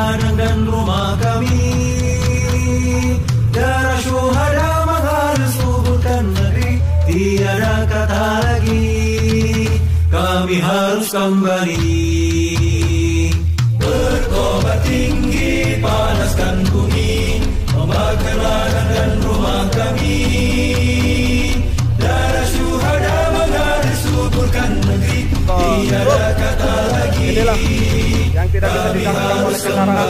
ladang dan rumah kami. Darah syuhada mengharus kuburkan negeri. Tiada kata lagi Kami harus kembali. Berkobar tinggi panaskan bumi. Membakar ladang dan rumah kami. Darah syuhada mengharus kuburkan negeri. Tiada kata lagi yang tidak bisa ditangkap oleh kendaraan.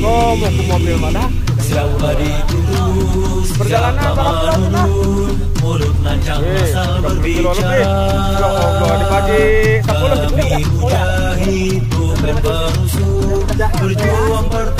Mau ke mobil mana? Perjalanan menuduh Mulut lancang asal 30 kilo lebih. berbicara Ya Allah, dibagi 10 Kami mujahid bukan Berjuang pertahankan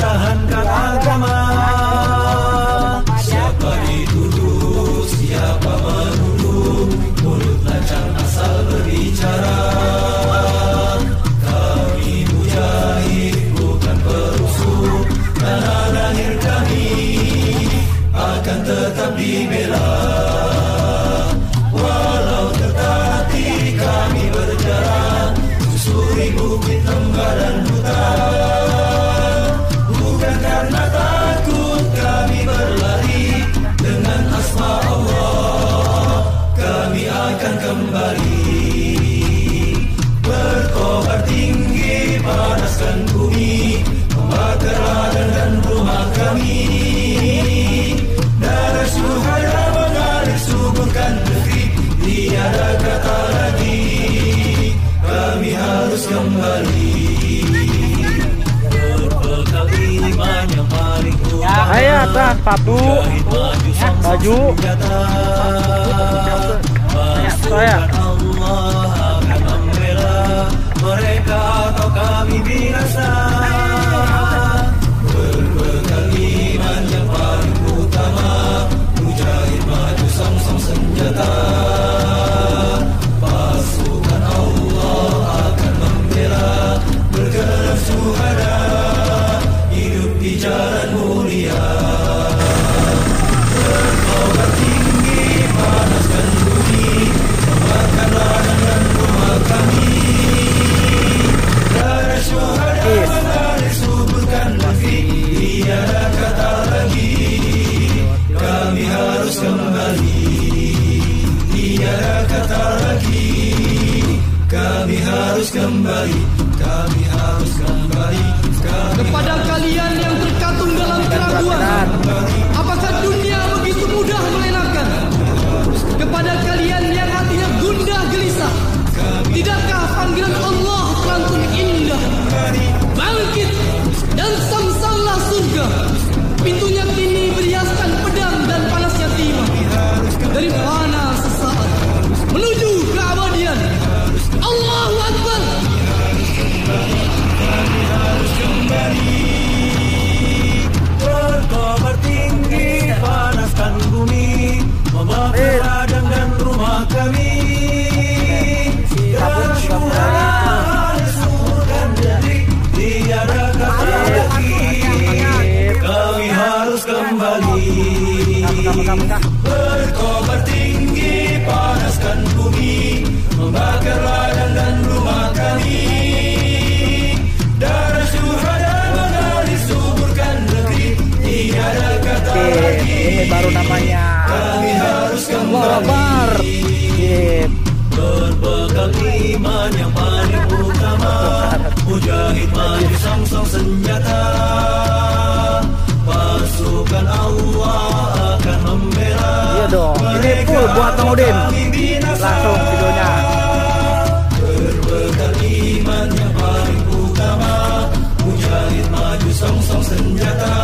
tinggi panaskan bumi Membakar dan rumah kami Saya atas sang Baju. senjata Saya. Kembali. Kami harus kembali. Kami Kepada kalian yang terkatung dalam keraguan Berkobar tinggi panaskan bumi Membakar ladang dan rumah kami Darah syuhada mengalir suburkan negeri Tiada kata Oke, lagi ini baru namanya. Kami harus kembali. Sip. Berbekal iman yang paling utama Mujahid maju sang-sang senjata Buat Bang Udin. Langsung videonya. Berbekal iman yang paling utama Mujahid maju sang-sang senjata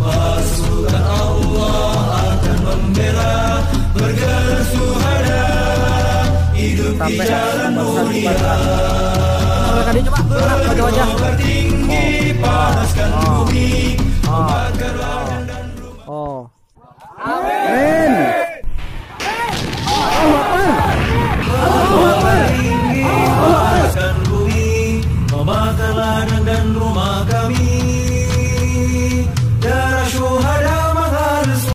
Pasukan Allah akan membela Bergerak suhada Hidup di Sampai jalan barusan mulia tadi coba gerak panaskan Oh.